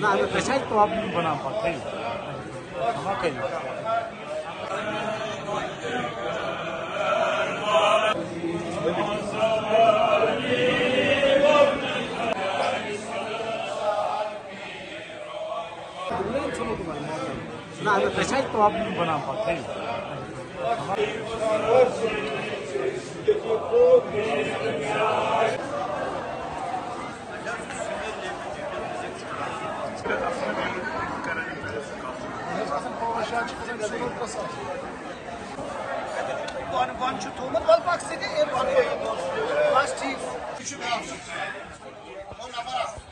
Na, ale precisa problem bana bakayım. Bakayım. Na, ale precisa problem bana bakayım. one one şu tohumu bal bak seni ev var. Plastik. Küçük bir şey. Onunla bak.